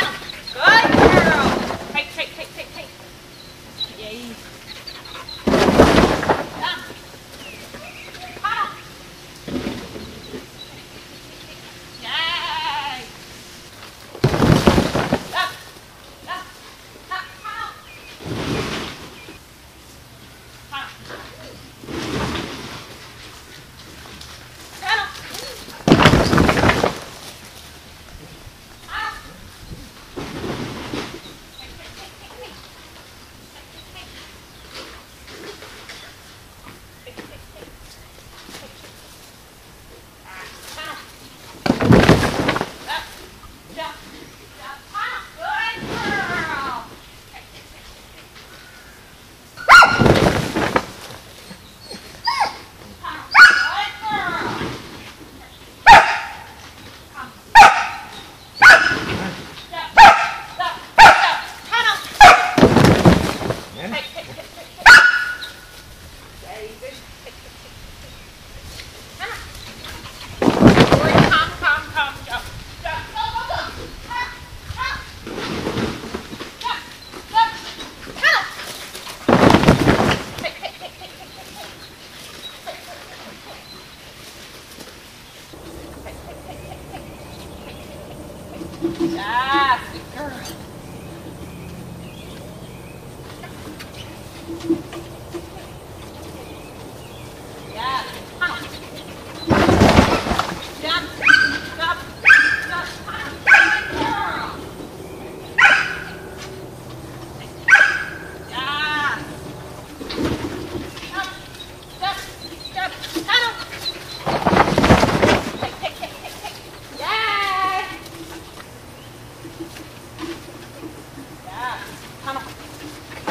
Help! Come on.